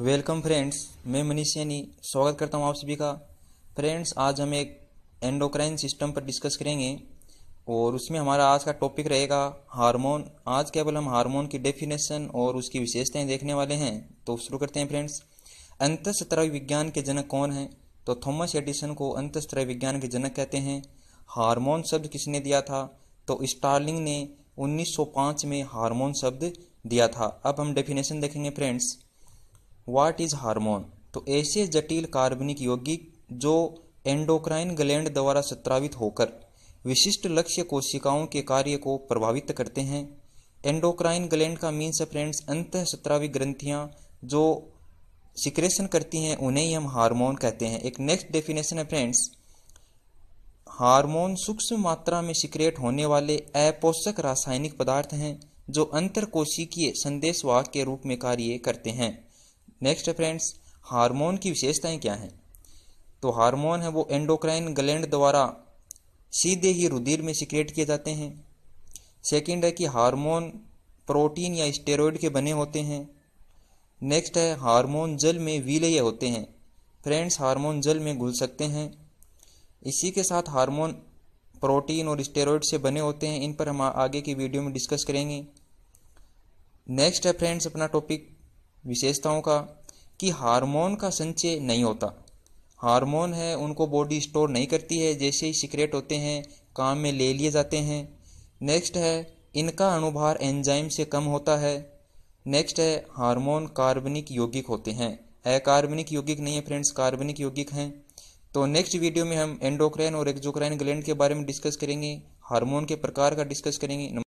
Welcome friends, मैं मनीष यानी स्वागत करता हूँ आप सभी का। फ्रेंड्स, आज हम एक एंडोक्राइन सिस्टम पर डिस्कस करेंगे और उसमें हमारा आज का टॉपिक रहेगा हार्मोन। आज केवल हम हार्मोन की डेफिनेशन और उसकी विशेषताएँ देखने वाले हैं तो शुरू करते हैं फ्रेंड्स। अंतस्त्रावी विज्ञान के जनक कौन हैं? तो थॉमस एडिसन को अंतस्त्रावी विज्ञान के जनक कहते हैं। हार्मोन शब्द किसने दिया था? तो स्टार्लिंग ने 1905 में हार्मोन शब्द दिया था। अब हम डेफिनेशन देखेंगे फ्रेंड्स। व्हाट इज़ हार्मोन तो ऐसे जटिल कार्बनिक यौगिक जो एंडोक्राइन ग्लैंड द्वारा स्त्रावित होकर विशिष्ट लक्ष्य कोशिकाओं के कार्य को प्रभावित करते हैं। एंडोक्राइन ग्लैंड का मीन्स फ्रेंड्स अंत स्त्रावी ग्रंथियाँ जो सिक्रेशन करती हैं, उन्हें ही हम हार्मोन कहते हैं। एक नेक्स्ट डेफिनेशन है फ्रेंड्स हार्मोन सूक्ष्म मात्रा में सिक्रेट होने वाले अपोषक रासायनिक पदार्थ हैं, जो अंतर कोशिकीय संदेशवाहक के रूप में कार्य करते हैं। नेक्स्ट है फ्रेंड्स हार्मोन की विशेषताएँ क्या हैं? तो हार्मोन है वो एंडोक्राइन ग्लैंड द्वारा सीधे ही रुधिर में सिक्रेट किए जाते हैं। सेकंड है कि हार्मोन प्रोटीन या स्टेरॉयड के बने होते हैं। नेक्स्ट है हार्मोन जल में विलय होते हैं। फ्रेंड्स हार्मोन जल में घुल सकते हैं। इसी के साथ हार्मोन प्रोटीन और स्टेरॉयड से बने होते हैं। इन पर हम आगे की वीडियो में डिस्कस करेंगे। नेक्स्ट है फ्रेंड्स अपना टॉपिक विशेषताओं का, कि हार्मोन का संचय नहीं होता। हार्मोन है, उनको बॉडी स्टोर नहीं करती है, जैसे ही सिक्रेट होते हैं, काम में ले लिए जाते हैं। नेक्स्ट है, इनका अणुभार एंजाइम से कम होता है। नेक्स्ट है, हार्मोन कार्बनिक यौगिक होते हैं। अकार्बनिक यौगिक नहीं है फ्रेंड्स कार्बनिक यौगिक हैं। तो नेक्स्ट वीडियो में हम एंडोक्राइन और एक्जोक्राइन ग्लैंड के बारे में डिस्कस करेंगे, हार्मोन के प्रकार का डिस्कस करेंगे।